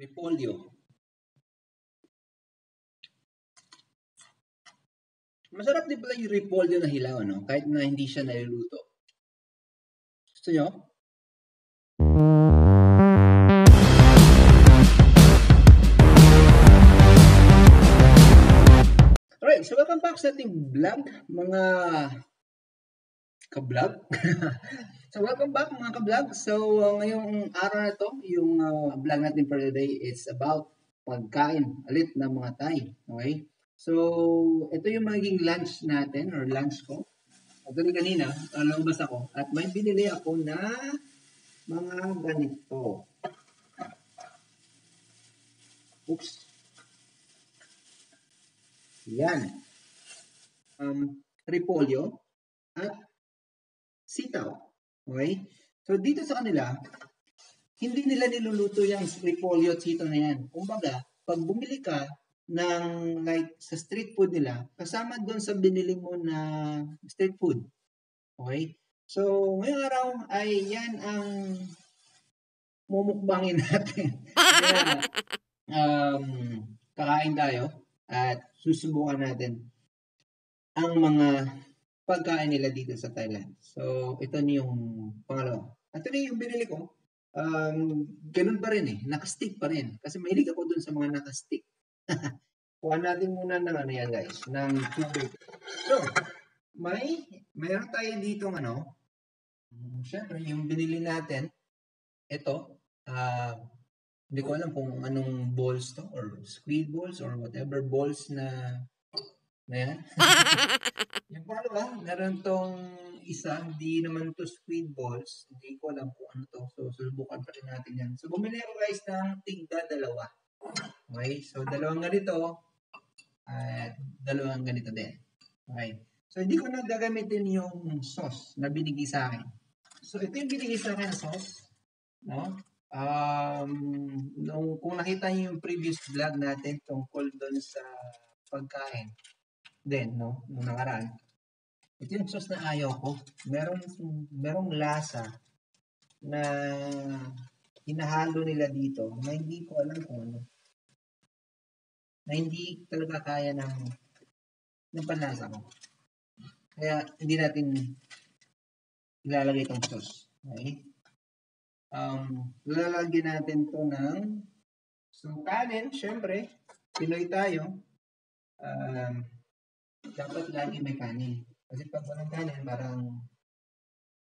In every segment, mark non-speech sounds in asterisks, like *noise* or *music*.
repolyo. Masarap din pala yung repolyo na hilaw, no? Kahit na hindi siya niluluto. Gusto nyo? Alright, so welcome back sa ating vlog, mga ka-vlog. *laughs* so welcome back mga ka-vlog. So uh, ngayong araw na to, yung uh, vlog natin for today, it's about pagkain ulit ng mga Thai. Okay? So ito yung magiging lunch natin or lunch ko. Actually kanina, uh, lumabas ako at may binili ako na mga ganito. Oops. Yan. Um, repolyo at sitaw. Okay? So, dito sa kanila, hindi nila niluluto yung repolyo at na yan. Kumbaga, pag bumili ka ng like sa street food nila, kasama doon sa binili mo na street food. Okay? So, ngayong araw ay yan ang mumukbangin *laughs* natin. Kaya, um, kakain tayo at susubukan natin ang mga pagkain nila dito sa Thailand. So, ito ni yung pangalawa. At ito yung binili ko. Um, ganun pa rin eh. Nakastick pa rin. Kasi mahilig ako dun sa mga nakastick. *laughs* Kuha natin muna ng ano yan guys. Ng tubig. So, may, mayroon tayo dito ano. Siyempre, yung binili natin. Ito. Uh, hindi ko alam kung anong balls to or squid balls or whatever balls na na yan. *laughs* yung pangalawa, meron tong isa, hindi naman to squid balls. Hindi ko alam kung ano to. So, susubukan pa rin natin yan. So, bumili ako guys ng tigda dalawa. Okay? So, dalawang ganito at dalawang ganito din. Okay? So, hindi ko na gagamitin yung sauce na binigay sa akin. So, ito yung binigay sa akin na sauce. No? Um, nung, kung nakita niyo yung previous vlog natin tungkol doon sa pagkain, din, no, nung nakaraan, ito yung sauce na ayaw ko. Meron, merong lasa na hinahalo nila dito na hindi ko alam kung ano. Na hindi talaga kaya ng, ng panlasa ko. Kaya hindi natin ilalagay itong sauce. Okay? um, lalagyan natin to ng so kanin, syempre, Pinoy tayo, um, dapat lagi may kanin. Kasi pag walang kanin, parang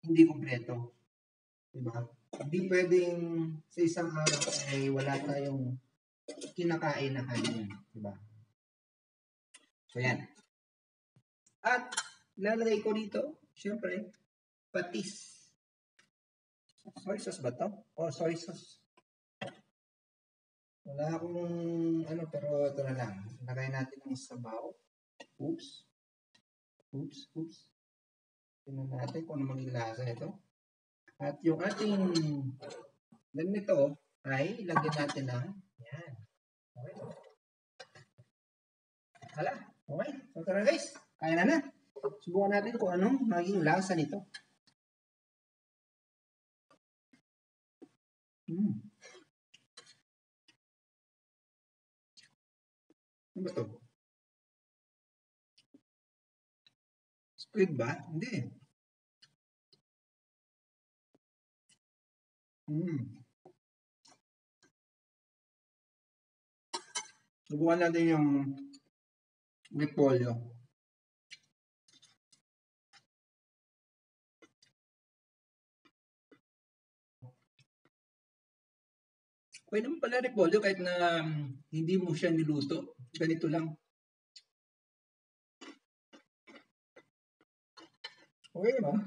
hindi kumpleto. Diba? Hindi pwedeng sa isang araw ay wala tayong kinakain na kanin. Diba? So, yan. At, lalagay ko dito, syempre, patis. Soy sauce ba to? Oh, soy sauce. Wala akong ano, pero ito na lang. Lagay natin ng sabaw. Oops. Oops, oops. Tingnan natin kung ano maging lasa ito. At yung ating ganito ay ilagyan natin ng yan. Okay. Hala, okay. So tara guys, kaya na na. Subukan natin kung anong maging lasa nito. Hmm. Ano ba to? Squid ba? Hindi. Hmm. Subukan natin yung repolyo. Okay naman pala repolyo kahit na um, hindi mo siya niluto. Ganito lang. Okay naman.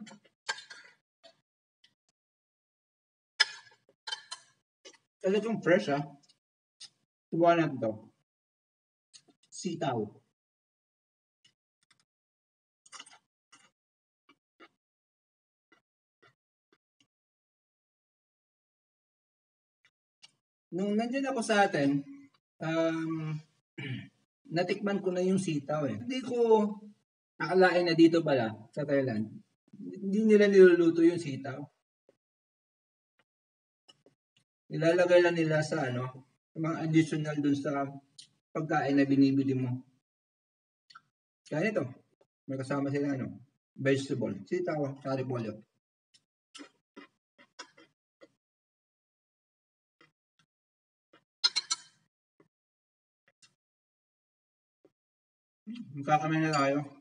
Talagang fresh ah. Subukan natin to. Sitaw. nung nandiyan ako sa atin, um, *clears throat* natikman ko na yung sitaw eh. Hindi ko nakalain na dito pala sa Thailand. Hindi nila niluluto yung sitaw. Nilalagay lang nila sa ano, mga additional dun sa pagkain na binibili mo. Kaya ito, may kasama sila ano, vegetable, sitaw, sa repolyo. Magkakamay na tayo.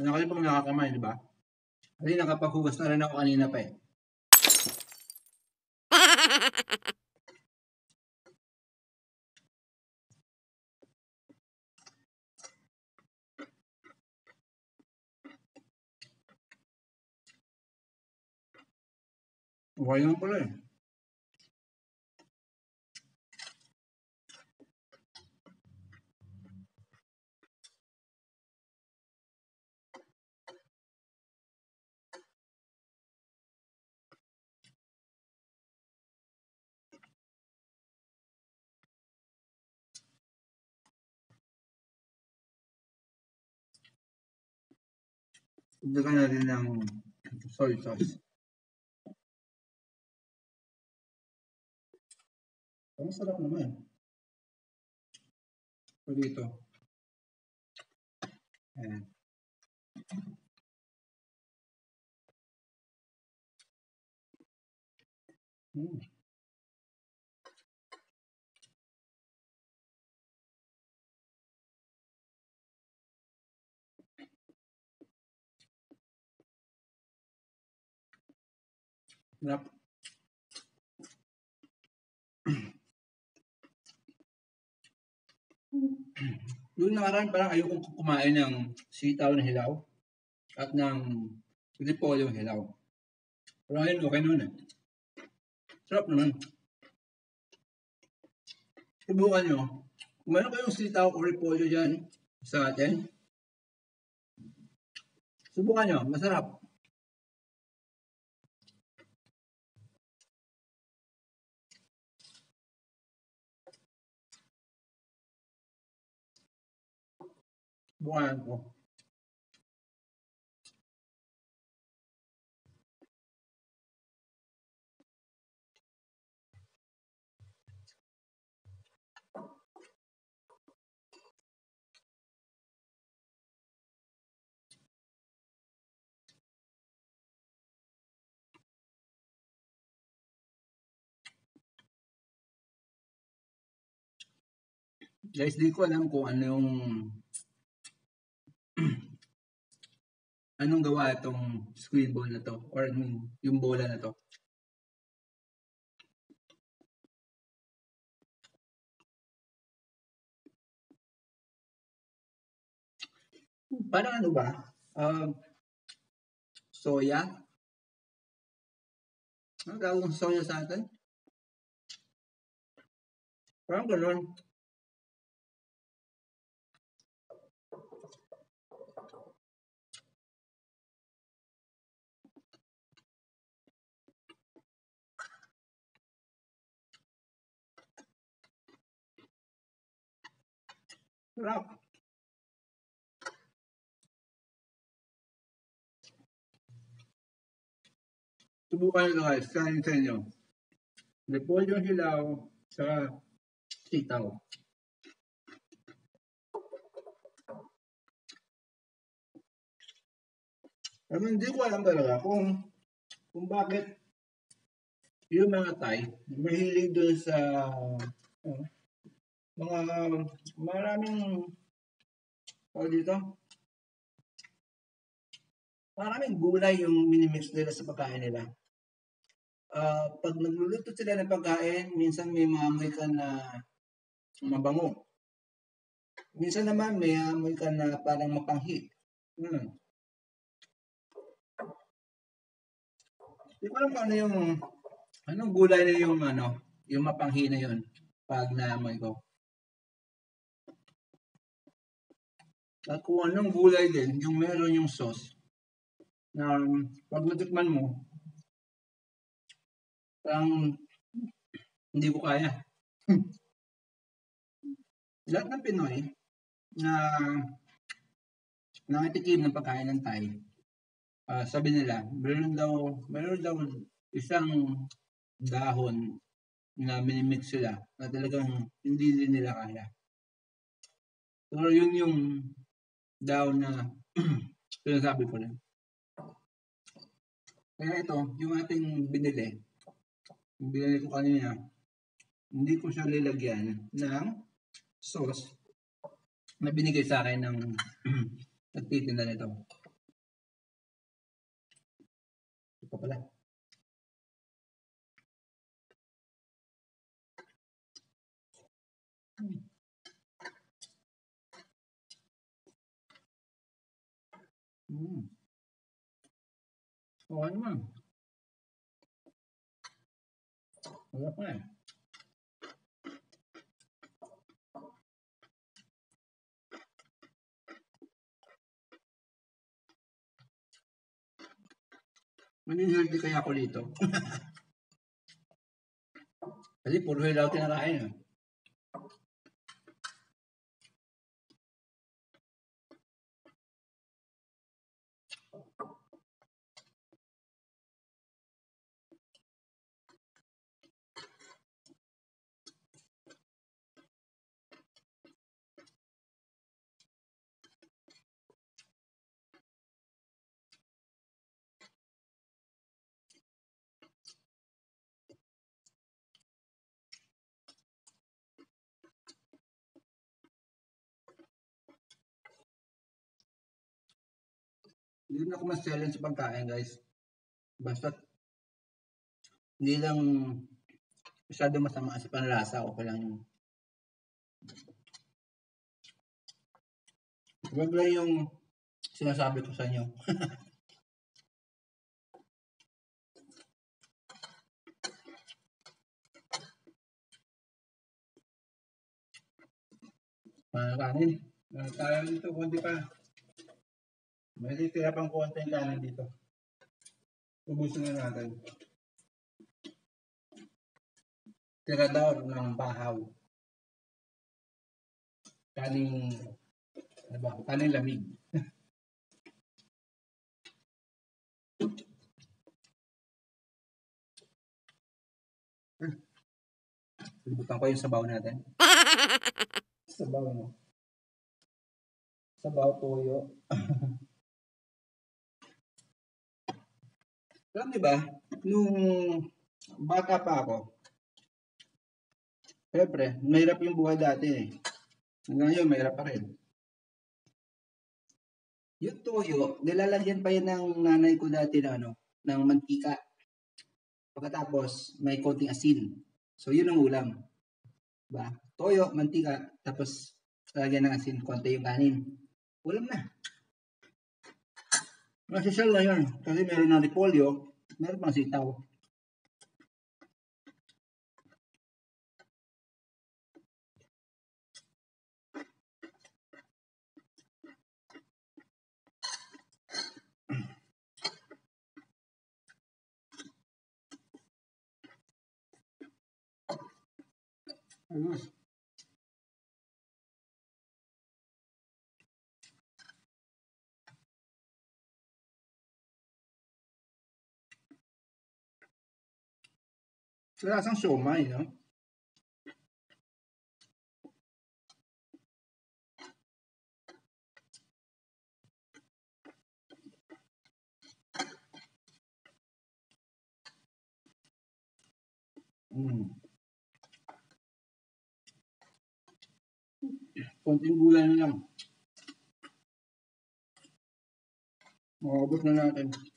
Ano kasi pag nakakamay, di ba? Kasi nakapaghugas na rin ako kanina pa eh. Okay lang pala eh. Dagdagan natin ng soy sauce. Ang sarap naman. So dito. Ayan. Mm. Sarap. *clears throat* Yung nakaraan parang ayokong kumain ng sitaw na hilaw at ng repolyo hilaw. Pero ngayon okay naman eh. Sarap naman. Subukan nyo. Kung meron kayong sitaw o repolyo dyan sa atin, subukan nyo. Masarap. Ko. Guys, di ko alam kung ano yung *clears throat* anong gawa itong squid ball na to or yung, yung bola na to. Parang ano ba? Um, soya? Ano tawag ng soya sa atin? Parang ganun. Sarap. Subukan nyo guys, kain sa inyo. Repolyo hilaw sa sitaw. Pero hindi ko alam talaga kung kung bakit yung mga Thai mahilig doon sa uh, mga maraming o dito maraming gulay yung minimix nila sa pagkain nila. Uh, pag nagluluto sila ng pagkain, minsan may maamoy ka na mabango. Minsan naman may amoy ka na parang mapanghi. Hmm. Hindi ko alam ano yung anong gulay na yung ano, yung mapanghi na yun pag naamoy ko. At kung anong gulay din, yung meron yung sauce, na um, pag natikman mo, parang hindi ko kaya. *laughs* Lahat ng Pinoy na nakatikim ng pagkain ng Thai, uh, sabi nila, meron daw, meron daw isang dahon na minimix sila na talagang hindi din nila kaya. Pero yun yung daw na *clears throat* sinasabi ko rin. Kaya ito, yung ating binili, binili ko kanina, hindi ko siya lilagyan ng sauce na binigay sa akin ng *clears throat* nagtitinda nito. Ito pala. Hmm. Hmm. Okay naman. Wala pa eh. Maging healthy kaya ako dito. *laughs* Kasi puro hilaw kinakain eh. Hindi na ako mas challenge sa pagkain, guys. Basta hindi lang masyado masama sa panlasa, okay lang yun. Huwag lang yung sinasabi ko sa inyo. *laughs* Mga kanin. Meron tayo dito, kundi pa. May titira pang konti yung kanin dito. Ubusin na natin. Tira daw ng bahaw. Kaning, ano ba, kaning lamig. *laughs* Libutan ko yung sabaw natin. *laughs* Sabaw mo. Sabaw toyo. *laughs* Alam niyo ba, nung bata pa ako, Siyempre, mahirap yung buhay dati eh. Hanggang ngayon, mahirap pa rin. Yung toyo, nilalagyan pa yun ng nanay ko dati na ano, ng mantika. Pagkatapos, may konting asin. So, yun ang ulam. Diba? Toyo, mantika, tapos lalagyan ng asin, konti yung kanin. Ulam na. Masisal na yun. Kasi meron ng repolyo, meron pang sitaw. Ayos. Lasang siomay, no? Mm. Konting gulay na lang. Makabot na natin. Mm.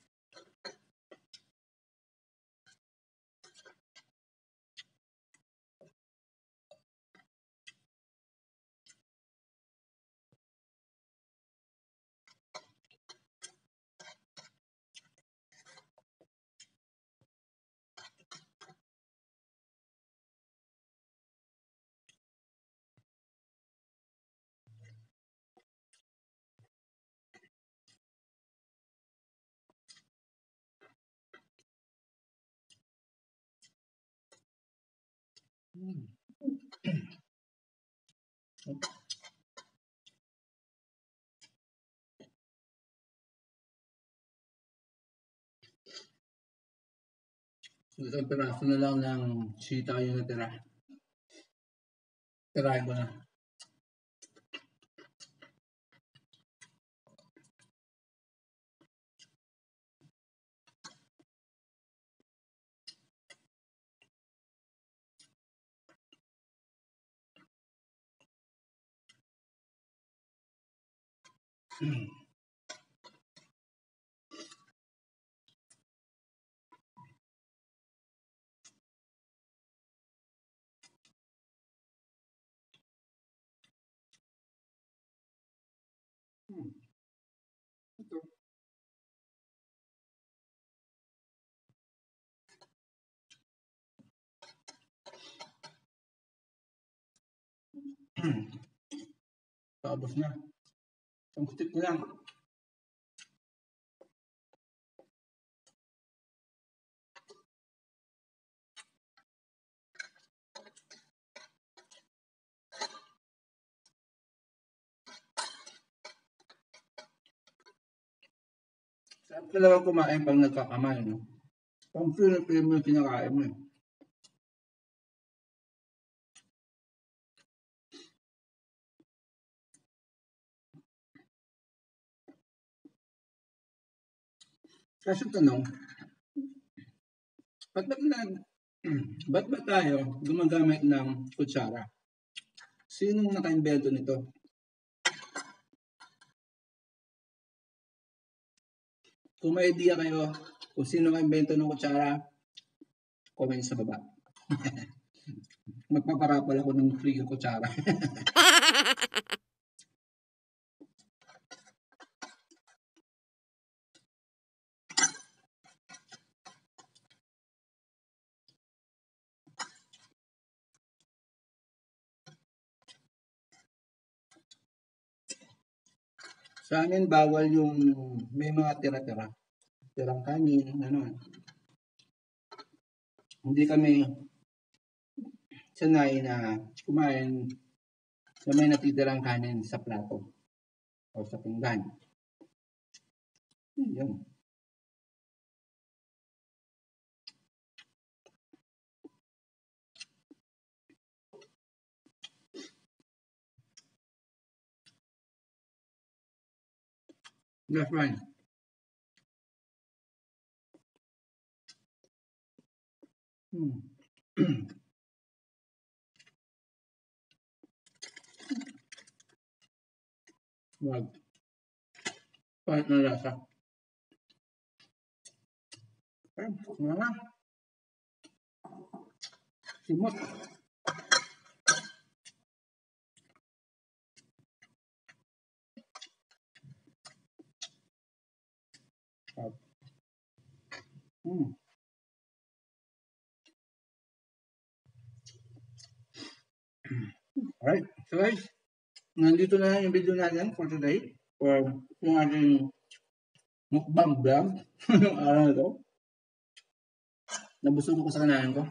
Isang piraso na lang ng sita yung natira. Tirahin ko na. Hmm. Ito. Na. Ang stick ko lang. Sarap talaga kumain pag nagkakamay, no? Pang Pilipino mo yung kinakain mo, eh. Kasi tanong, ba't ba, nag, *clears throat* ba't ba tayo gumagamit ng kutsara? Sinong naka-invento nito? Kung may idea kayo kung sino naka-invento ng kutsara, comment sa baba. *laughs* Magpaparapal ako ng free kutsara. *laughs* Sa amin, bawal yung may mga tira-tira. Tirang kanin, ano. Hindi kami sanay na kumain na may natitirang kanin sa plato o sa pinggan. Yun. That's right. Hmm. Wag. Kahit na lasa. Ay, nga nga. Simot. Hmm. *clears throat* Alright, so guys, nandito na yung video natin for today. For yung ating mukbang vlog *laughs* ng araw na ito. Nabusog ako sa kanahan ko.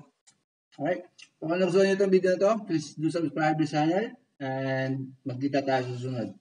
Alright, so kung nagustuhan niyo itong video na ito, please do subscribe to channel and magkita tayo sa susunod.